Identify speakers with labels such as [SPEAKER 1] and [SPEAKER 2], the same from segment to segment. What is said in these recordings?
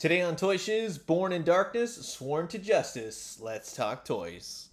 [SPEAKER 1] Today on Toy Shiz, Born in Darkness, Sworn to Justice. Let's talk toys.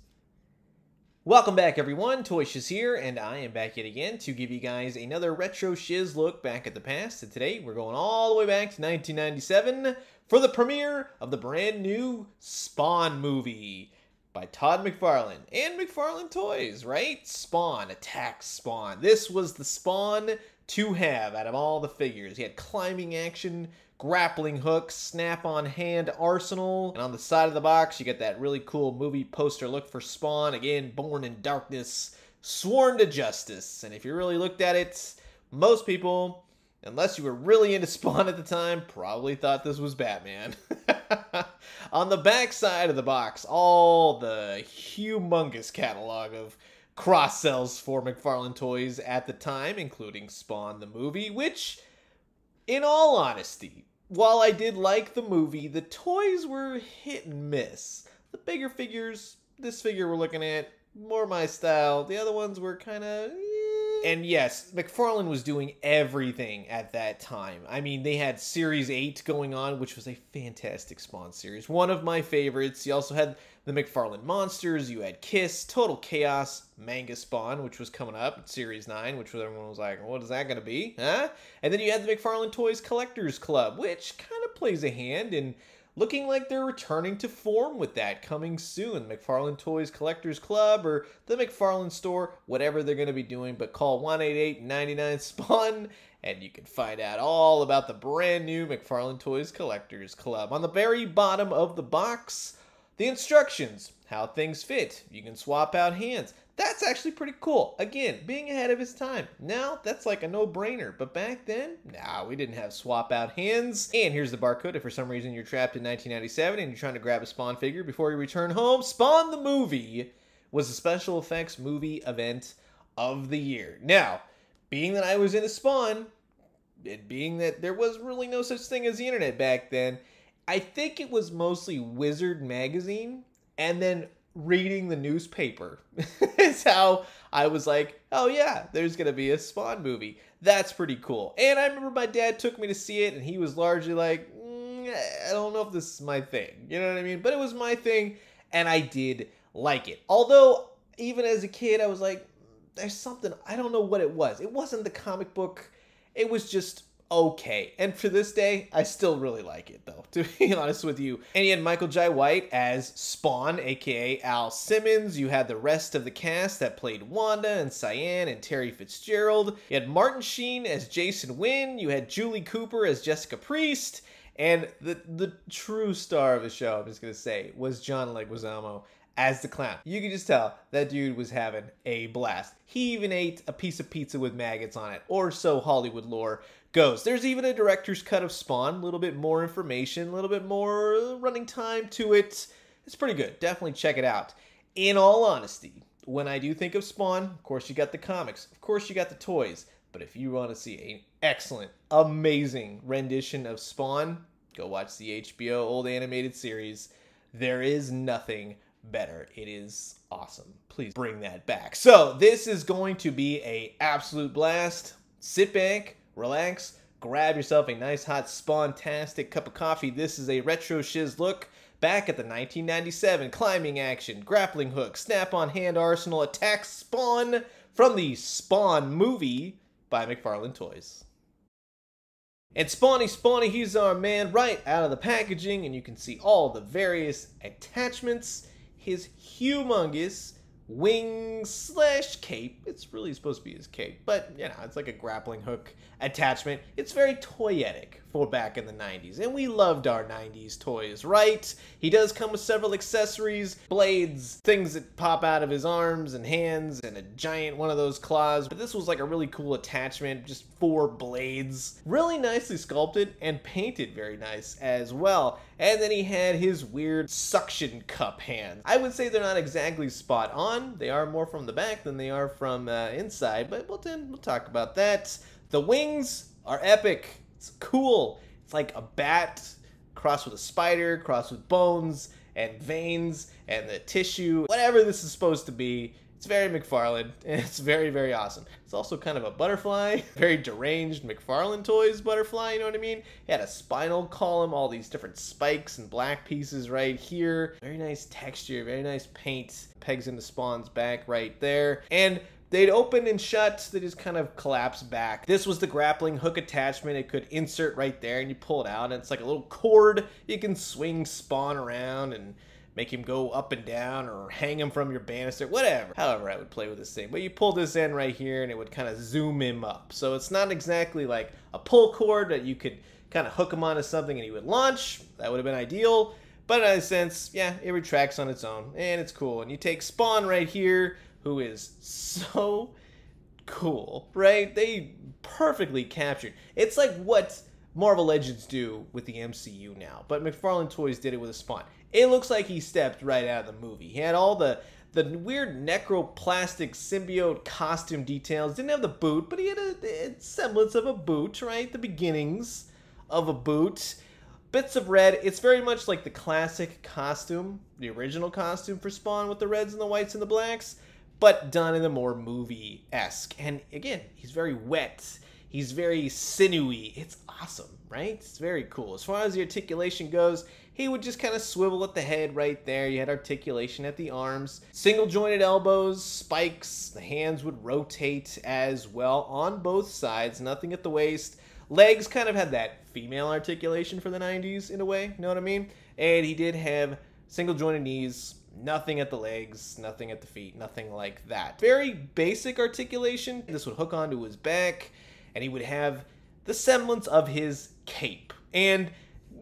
[SPEAKER 1] Welcome back, everyone. Toy Shiz here, and I am back yet again to give you guys another retro shiz look back at the past. And today we're going all the way back to 1997 for the premiere of the brand new Spawn movie by Todd McFarlane and McFarlane Toys, right? Spawn, Attack Spawn. This was the Spawn to have out of all the figures. He had climbing action, grappling hooks, snap-on hand arsenal. And on the side of the box, you get that really cool movie poster look for Spawn. Again, born in darkness, sworn to justice. And if you really looked at it, most people, unless you were really into Spawn at the time, probably thought this was Batman. on the back side of the box, all the humongous catalog of cross sells for McFarlane Toys at the time, including Spawn the movie, which, in all honesty, while I did like the movie, the toys were hit and miss. The bigger figures, this figure we're looking at, more my style. The other ones were kind of. Eh. And yes, McFarlane was doing everything at that time. I mean, they had Series 8 going on, which was a fantastic Spawn series. One of my favorites. He also had the McFarlane Monsters, you had Kiss, Total Chaos, Manga Spawn, which was coming up, Series 9, which everyone was like, what is that going to be? Huh? And then you had the McFarlane Toys Collectors Club, which kind of plays a hand in looking like they're returning to form with that coming soon. McFarlane Toys Collectors Club or the McFarlane Store, whatever they're going to be doing, but call 188-99 Spawn and you can find out all about the brand new McFarlane Toys Collectors Club. On the very bottom of the box, the instructions, how things fit. You can swap out hands. That's actually pretty cool. Again, being ahead of his time. Now, that's like a no-brainer. But back then, nah, we didn't have swap out hands. And here's the barcode if for some reason you're trapped in 1997 and you're trying to grab a Spawn figure before you return home. Spawn the movie was a special effects movie event of the year. Now, being that I was in a Spawn, and being that there was really no such thing as the internet back then, I think it was mostly Wizard magazine and then reading the newspaper is how I was like, oh yeah, there's gonna be a Spawn movie. That's pretty cool. And I remember my dad took me to see it, and he was largely like, mm, I don't know if this is my thing. You know what I mean? But it was my thing, and I did like it. Although, even as a kid, I was like, there's something, I don't know what it was. It wasn't the comic book, it was just okay. And for this day, I still really like it though, to be honest with you. And you had Michael Jai White as Spawn, aka Al Simmons. You had the rest of the cast that played Wanda and Cyan and Terry Fitzgerald. You had Martin Sheen as Jason Wynn. You had Julie Cooper as Jessica Priest. And the the true star of the show, I'm just gonna say, was John Leguizamo as the clown. You can just tell that dude was having a blast. He even ate a piece of pizza with maggots on it, or so Hollywood lore goes. There's even a director's cut of Spawn, a little bit more information, a little bit more running time to it. It's pretty good. Definitely check it out. In all honesty, when I do think of Spawn, of course you got the comics, of course you got the toys, but if you want to see an excellent, amazing rendition of Spawn, go watch the HBO old animated series. There is nothing better. It is awesome. Please bring that back. So this is going to be a absolute blast. Sit back, relax, grab yourself a nice hot spawn-tastic cup of coffee. This is a retro shiz look back at the 1997 climbing action, grappling hook, snap-on hand arsenal attack spawn from the Spawn movie by McFarlane Toys. And Spawny Spawny, he's our man right out of the packaging, and you can see all the various attachments his humongous wing slash cape. It's really supposed to be his cape, but you know, it's like a grappling hook attachment. It's very toyetic for back in the 90s, and we loved our 90s toys, right? He does come with several accessories, blades, things that pop out of his arms and hands, and a giant one of those claws, but this was like a really cool attachment, just four blades. Really nicely sculpted and painted very nice as well. And then he had his weird suction cup hands. I would say they're not exactly spot on. They are more from the back than they are from uh, inside, but we'll, we'll talk about that. The wings are epic. It's cool. It's like a bat crossed with a spider, crossed with bones and veins and the tissue. Whatever this is supposed to be, It's very McFarlane, and it's very, very awesome. It's also kind of a butterfly, very deranged McFarlane Toys butterfly, you know what I mean? It had a spinal column, all these different spikes and black pieces right here. Very nice texture, very nice paint. Pegs into Spawn's back right there. And They'd open and shut, they just kind of collapse back. This was the grappling hook attachment. It could insert right there and you pull it out and it's like a little cord. You can swing Spawn around and make him go up and down or hang him from your banister, whatever. However, I would play with this thing. But you pull this in right here and it would kind of zoom him up. So it's not exactly like a pull cord that you could kind of hook him onto something and he would launch. That would have been ideal. But in a sense, yeah, it retracts on its own and it's cool. And you take Spawn right here who is so cool, right? They perfectly captured. It's like what Marvel Legends do with the MCU now, but McFarlane Toys did it with a Spawn. It looks like he stepped right out of the movie. He had all the the weird necroplastic symbiote costume details. Didn't have the boot, but he had a, a semblance of a boot, right? The beginnings of a boot. Bits of red. It's very much like the classic costume, the original costume for Spawn with the reds and the whites and the blacks but done in a more movie esque. And again, he's very wet. He's very sinewy. It's awesome, right? It's very cool. As far as the articulation goes, he would just kind of swivel at the head right there. You had articulation at the arms, single jointed elbows, spikes. The hands would rotate as well on both sides, nothing at the waist. Legs kind of had that female articulation for the 90s in a way, you know what I mean? And he did have single jointed knees, Nothing at the legs, nothing at the feet, nothing like that. Very basic articulation. This would hook onto his back, and he would have the semblance of his cape. And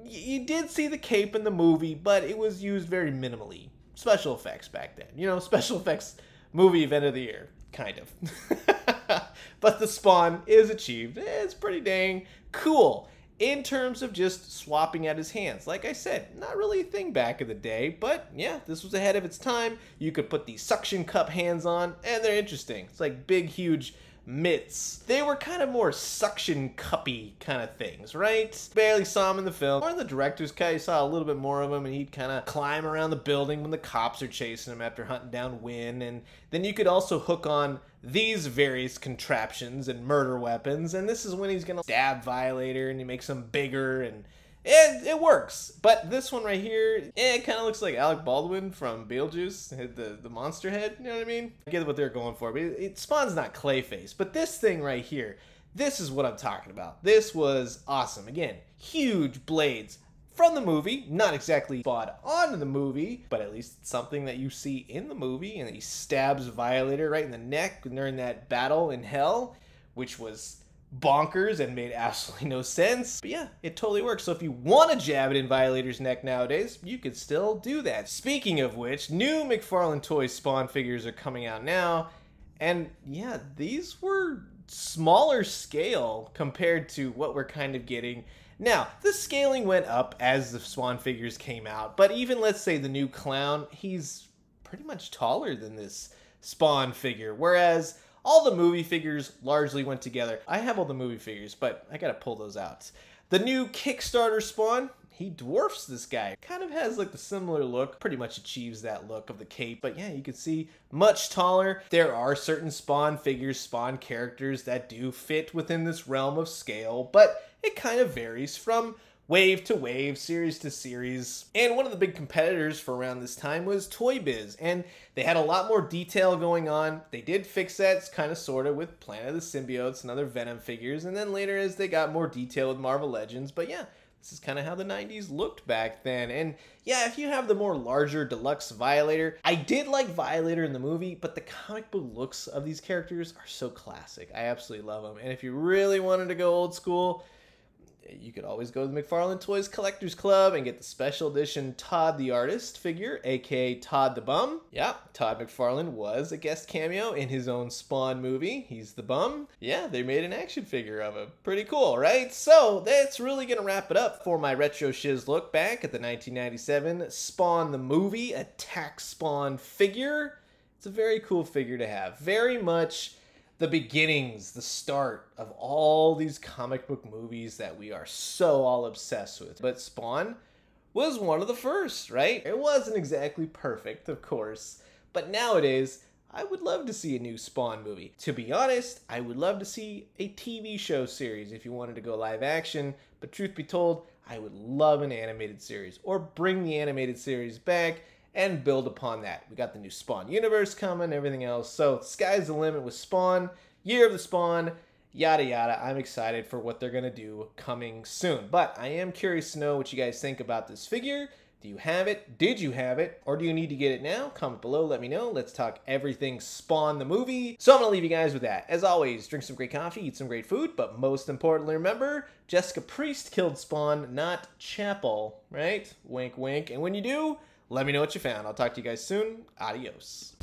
[SPEAKER 1] you did see the cape in the movie, but it was used very minimally. Special effects back then. You know, special effects movie event of the year, kind of. but the spawn is achieved. It's pretty dang cool in terms of just swapping at his hands. Like I said, not really a thing back in the day, but yeah, this was ahead of its time. You could put these suction cup hands on, and they're interesting. It's like big, huge mitts. They were kind of more suction cuppy kind of things, right? Barely saw him in the film. Or in the director's cut, you saw a little bit more of him, and he'd kind of climb around the building when the cops are chasing him after hunting down Wynn. And then you could also hook on these various contraptions and murder weapons, and this is when he's gonna stab Violator and he makes him bigger and it, it works. But this one right here, eh, it kind of looks like Alec Baldwin from Beetlejuice, the, the monster head, you know what I mean? I get what they're going for, but it, it Spawn's not Clayface. But this thing right here, this is what I'm talking about. This was awesome. Again, huge blades from the movie, not exactly spot on the movie, but at least something that you see in the movie. And he stabs Violator right in the neck during that battle in hell, which was bonkers and made absolutely no sense. But yeah, it totally works. So if you want to jab it in Violator's neck nowadays, you could still do that. Speaking of which, new McFarlane Toys Spawn figures are coming out now. And yeah, these were smaller scale compared to what we're kind of getting. Now, the scaling went up as the Spawn figures came out, but even let's say the new clown, he's pretty much taller than this Spawn figure. Whereas all the movie figures largely went together. I have all the movie figures, but I gotta pull those out. The new Kickstarter Spawn, he dwarfs this guy. Kind of has like the similar look, pretty much achieves that look of the cape, but yeah, you can see much taller. There are certain Spawn figures, Spawn characters that do fit within this realm of scale, but it kind of varies from wave to wave, series to series. And one of the big competitors for around this time was Toy Biz, and they had a lot more detail going on. They did fix that, kind of sort of, with Planet of the Symbiotes and other Venom figures, and then later as they got more detail with Marvel Legends. But yeah, this is kind of how the 90s looked back then. And yeah, if you have the more larger deluxe Violator, I did like Violator in the movie, but the comic book looks of these characters are so classic. I absolutely love them. And if you really wanted to go old school, you could always go to the McFarlane Toys Collectors Club and get the special edition Todd the Artist figure, aka Todd the Bum. Yeah, Todd McFarlane was a guest cameo in his own Spawn movie. He's the bum. Yeah, they made an action figure of him. Pretty cool, right? So that's really gonna wrap it up for my retro shiz look back at the 1997 Spawn the movie Attack Spawn figure. It's a very cool figure to have. Very much the beginnings, the start of all these comic book movies that we are so all obsessed with. But Spawn was one of the first, right? It wasn't exactly perfect, of course, but nowadays, I would love to see a new Spawn movie. To be honest, I would love to see a TV show series if you wanted to go live action, but truth be told, I would love an animated series or bring the animated series back and build upon that. We got the new Spawn universe coming, everything else. So, sky's the limit with Spawn, Year of the Spawn, yada yada. I'm excited for what they're going to do coming soon. But I am curious to know what you guys think about this figure. Do you have it? Did you have it? Or do you need to get it now? Comment below, let me know. Let's talk everything Spawn the movie. So I'm to leave you guys with that. As always, drink some great coffee, eat some great food, but most importantly, remember, Jessica Priest killed Spawn, not Chapel, right? Wink, wink. And when you do, let me know what you found. I'll talk to you guys soon. Adios.